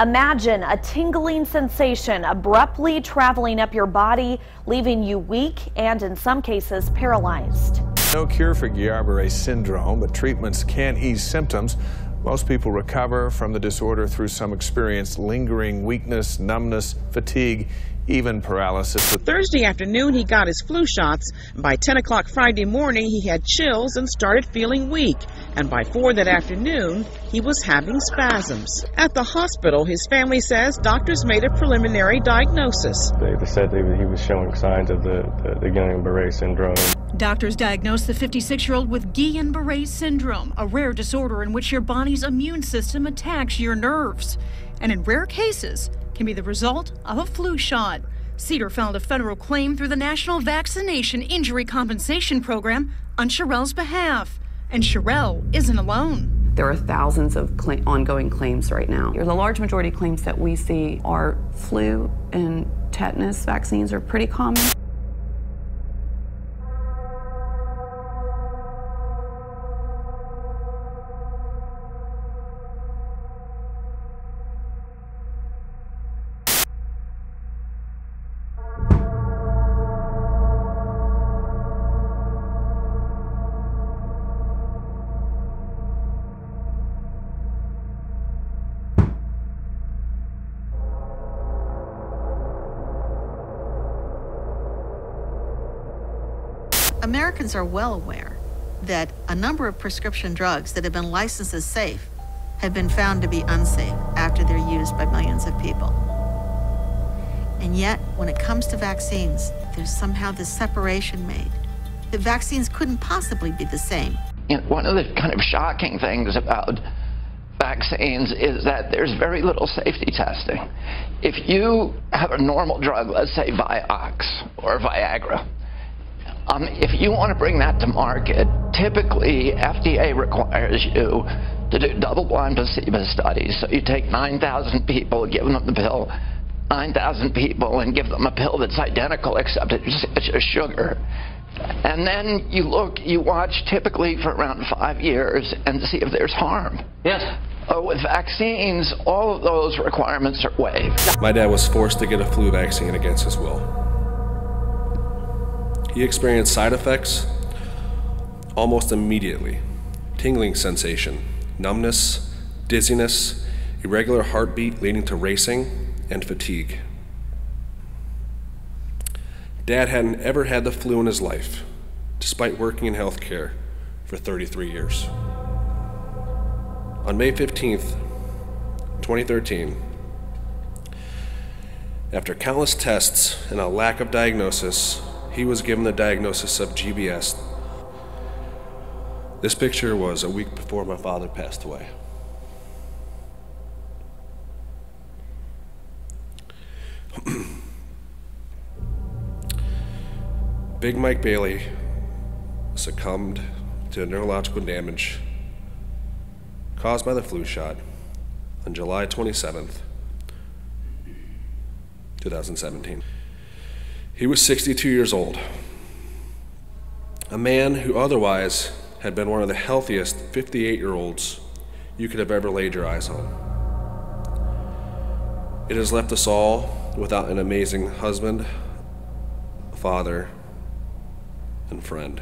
Imagine a tingling sensation abruptly traveling up your body, leaving you weak and in some cases paralyzed. No cure for Guillain-Barré syndrome, but treatments can ease symptoms. Most people recover from the disorder through some experience lingering weakness, numbness, fatigue, even paralysis. Thursday afternoon, he got his flu shots. By 10 o'clock Friday morning, he had chills and started feeling weak. And by 4 that afternoon, he was having spasms. At the hospital, his family says doctors made a preliminary diagnosis. They, they said they, he was showing signs of the, the, the Guillain-Barré syndrome. Doctors diagnosed the 56 year old with Guillain Barre syndrome, a rare disorder in which your body's immune system attacks your nerves. And in rare cases, can be the result of a flu shot. Cedar filed a federal claim through the National Vaccination Injury Compensation Program on Sherelle's behalf. And Sherelle isn't alone. There are thousands of cl ongoing claims right now. The large majority of claims that we see are flu and tetanus vaccines are pretty common. Americans are well aware that a number of prescription drugs that have been licensed as safe have been found to be unsafe after they're used by millions of people. And yet, when it comes to vaccines, there's somehow this separation made. The vaccines couldn't possibly be the same. You know, one of the kind of shocking things about vaccines is that there's very little safety testing. If you have a normal drug, let's say Vioxx or Viagra, um, if you want to bring that to market, typically FDA requires you to do double-blind placebo studies. So you take 9,000 people, give them the pill, 9,000 people, and give them a pill that's identical except it's, it's just sugar. And then you look, you watch typically for around five years and see if there's harm. Yes. Uh, with vaccines, all of those requirements are waived. My dad was forced to get a flu vaccine against his will. He experienced side effects almost immediately tingling sensation, numbness, dizziness, irregular heartbeat leading to racing, and fatigue. Dad hadn't ever had the flu in his life, despite working in healthcare for 33 years. On May 15th, 2013, after countless tests and a lack of diagnosis, he was given the diagnosis of GBS. This picture was a week before my father passed away. Big Mike Bailey succumbed to neurological damage caused by the flu shot on July 27th, 2017. He was 62 years old, a man who otherwise had been one of the healthiest 58 year olds you could have ever laid your eyes on. It has left us all without an amazing husband, father, and friend.